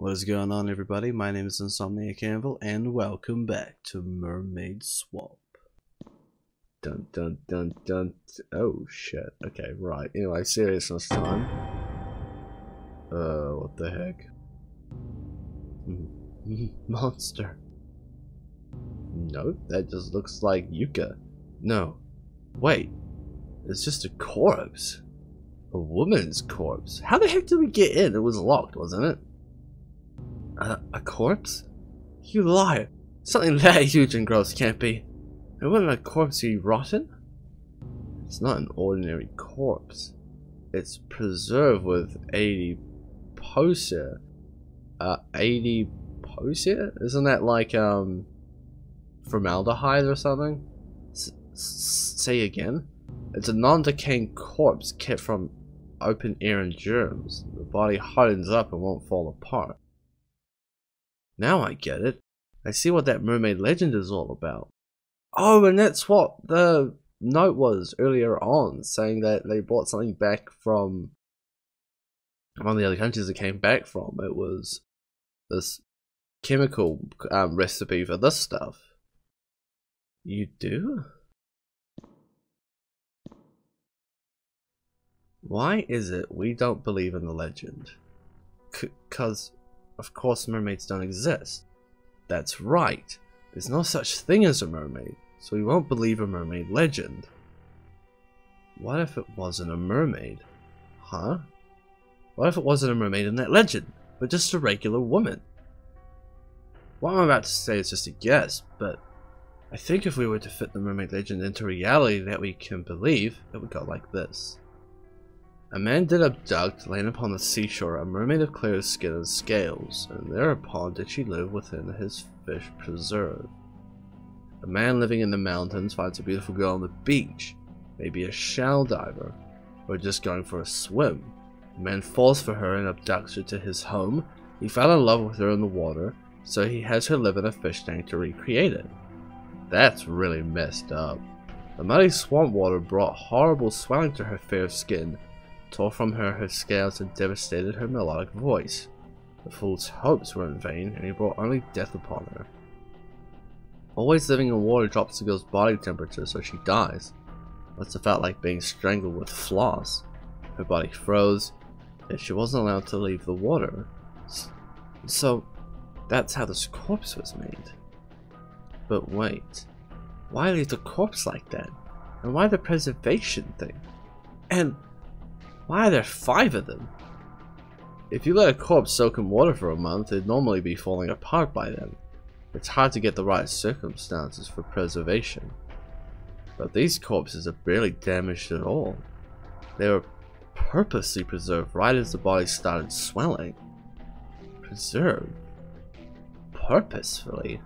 What is going on everybody? My name is Insomniac Anvil and welcome back to Mermaid Swamp. Dun dun dun dun. Oh shit. Okay, right. Anyway, seriousness time. Uh, what the heck? Monster. No, that just looks like Yuka. No. Wait. It's just a corpse. A woman's corpse. How the heck did we get in? It was locked, wasn't it? A, corpse? You liar. Something that huge and gross can't be. And wouldn't a corpse be rotten? It's not an ordinary corpse. It's preserved with 80 posia. Uh, 80 posia? Isn't that like, um, formaldehyde or something? S say again? It's a non-decaying corpse kept from open air and germs. The body hardens up and won't fall apart. Now I get it. I see what that mermaid legend is all about. Oh, and that's what the note was earlier on, saying that they brought something back from one of the other countries it came back from. It was this chemical um, recipe for this stuff. You do? Why is it we don't believe in the legend? Because, of course, mermaids don't exist. That's right. There's no such thing as a mermaid, so we won't believe a mermaid legend. What if it wasn't a mermaid? Huh? What if it wasn't a mermaid in that legend, but just a regular woman? What I'm about to say is just a guess, but I think if we were to fit the mermaid legend into reality that we can believe, it would go like this. A man did abduct, laying upon the seashore, a mermaid of clear skin and scales, and thereupon did she live within his fish preserve. A man living in the mountains finds a beautiful girl on the beach, maybe a shell diver, or just going for a swim. The man falls for her and abducts her to his home. He fell in love with her in the water, so he has her live in a fish tank to recreate it. That's really messed up. The muddy swamp water brought horrible swelling to her fair skin, tore from her her scales and devastated her melodic voice. The fool's hopes were in vain, and he brought only death upon her. Always living in water drops the girl's body temperature so she dies. Must have felt like being strangled with floss. Her body froze, and she wasn't allowed to leave the water. So, that's how this corpse was made. But wait, why leave the corpse like that? And why the preservation thing? And why are there five of them? If you let a corpse soak in water for a month, it'd normally be falling apart by then. It's hard to get the right circumstances for preservation. But these corpses are barely damaged at all. They were purposely preserved right as the body started swelling. Preserved? Purposefully?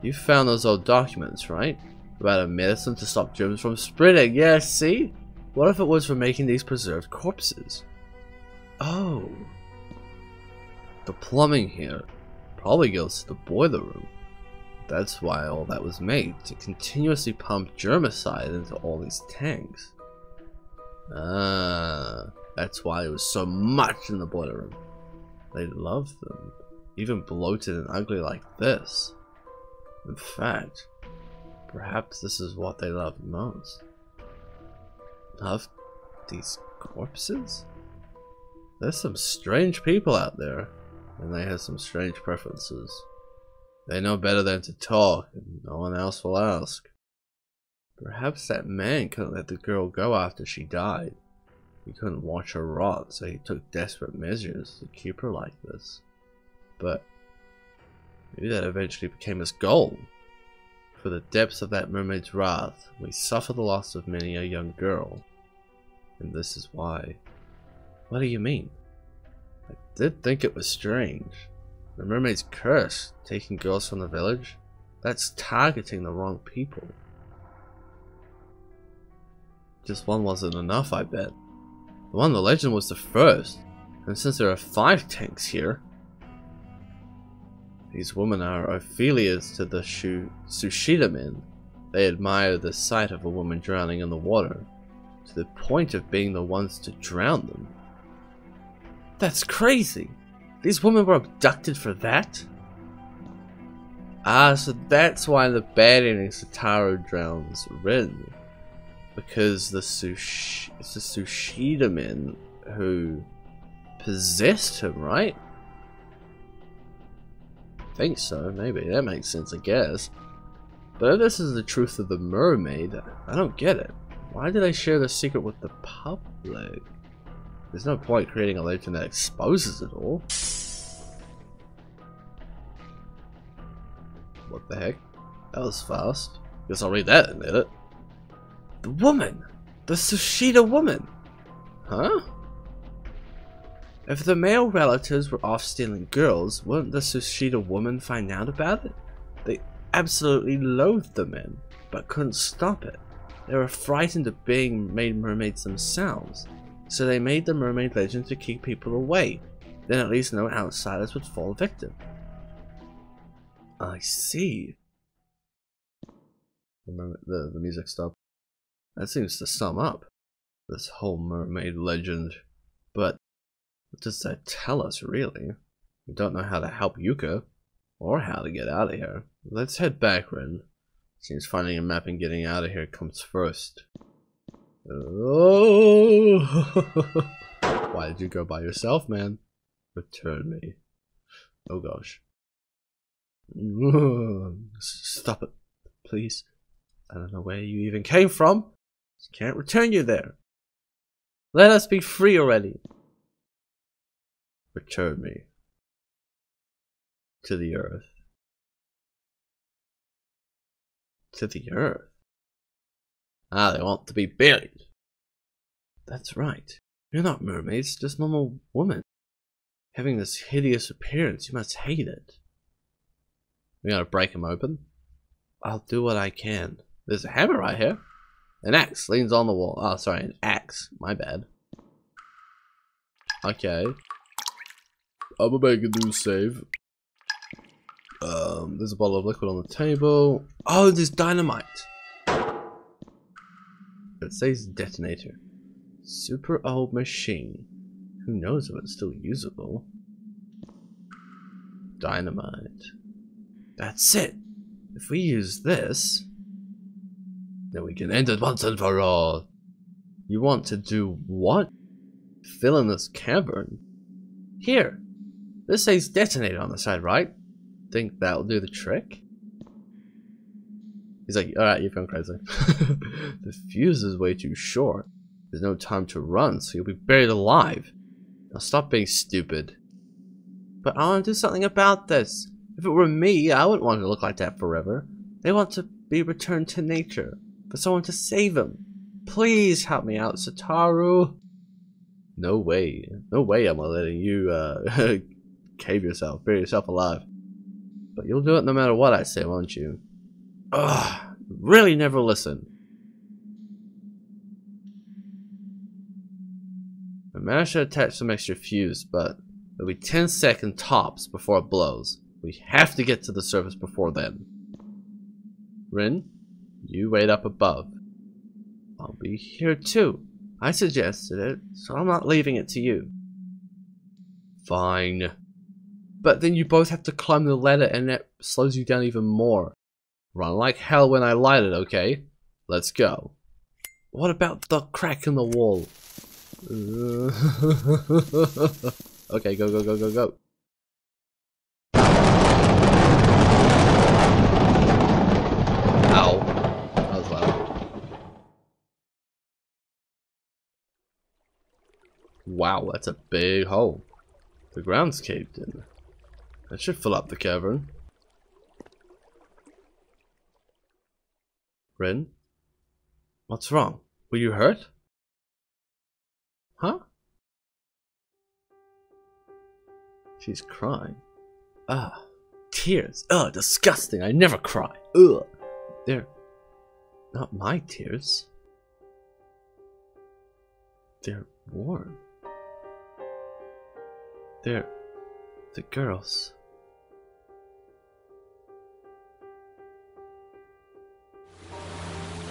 You found those old documents, right? About a medicine to stop germs from spreading. Yeah, see? What if it was for making these preserved corpses? Oh. The plumbing here probably goes to the boiler room. That's why all that was made, to continuously pump germicide into all these tanks. Ah, that's why there was so much in the boiler room. They loved them, even bloated and ugly like this. In fact, perhaps this is what they loved most of these corpses? There's some strange people out there, and they have some strange preferences. They know better than to talk, and no one else will ask. Perhaps that man couldn't let the girl go after she died. He couldn't watch her rot, so he took desperate measures to keep her like this. But maybe that eventually became his goal. For the depths of that mermaid's wrath, we suffer the loss of many a young girl. And this is why. What do you mean? I did think it was strange. The mermaid's curse, taking girls from the village, that's targeting the wrong people. Just one wasn't enough, I bet. The one the legend was the first, and since there are five tanks here, these women are Ophelias to the Shu men. They admire the sight of a woman drowning in the water, to the point of being the ones to drown them. That's crazy! These women were abducted for that? Ah, so that's why the bad ending Seitaro drowns Rin. Because the Sush it's the Sushida men who possessed him, right? I think so, maybe. That makes sense, I guess. But if this is the truth of the mermaid, I don't get it. Why did they share the secret with the public? There's no point creating a legend that exposes it all. What the heck? That was fast. Guess I'll read that in it. The woman! The Sushida woman! Huh? If the male relatives were off stealing girls, wouldn't the Sushida woman find out about it? They absolutely loathed the men, but couldn't stop it. They were frightened of being made mermaids themselves, so they made the mermaid legend to keep people away. Then at least no outsiders would fall victim. I see. The, the, the music stopped. That seems to sum up this whole mermaid legend. But what does that tell us, really? We don't know how to help Yuka, or how to get out of here. Let's head back, Rin. Seems finding a map and getting out of here comes first. Oh! Why did you go by yourself, man? Return me. Oh gosh. Stop it, please. I don't know where you even came from. Can't return you there. Let us be free already. Return me to the earth. To the earth? Ah, they want to be buried. That's right. You're not mermaids, just normal women. Having this hideous appearance, you must hate it. We gotta break them open. I'll do what I can. There's a hammer right here. An axe leans on the wall. Oh, sorry, an axe. My bad. Okay. I'm gonna make a new save. Um, there's a bottle of liquid on the table. Oh, there's dynamite. It says detonator. Super old machine. Who knows if it's still usable? Dynamite. That's it. If we use this, then we can end it once and for all. You want to do what? Fill in this cavern? Here. This says detonator on the side, right? Think that'll do the trick? He's like, alright, you've gone crazy. the fuse is way too short. There's no time to run, so you'll be buried alive. Now stop being stupid. But I want to do something about this. If it were me, I wouldn't want to look like that forever. They want to be returned to nature, for someone to save them. Please help me out, Seitaro. No way. No way am I'm letting you uh, cave yourself, bury yourself alive. But you'll do it no matter what I say, won't you? Ugh, really never listen. I managed to attach some extra fuse, but it'll be 10 second tops before it blows. We have to get to the surface before then. Rin, you wait up above. I'll be here too. I suggested it, so I'm not leaving it to you. Fine. But then you both have to climb the ladder and that slows you down even more. Run like hell when I light it, okay? Let's go. What about the crack in the wall? okay, go, go, go, go, go. Ow. That was loud. Wow, that's a big hole. The ground's caved in. That should fill up the cavern. Rin? What's wrong? Were you hurt? Huh? She's crying. Ah, tears. Ugh, disgusting. I never cry. Ugh. They're not my tears. They're warm. They're the girls.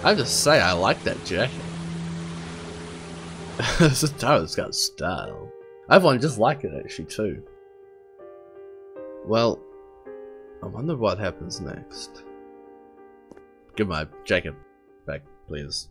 I just say I like that jacket. this has got style. I have one just like it actually too. Well, I wonder what happens next. Give my jacket back, please.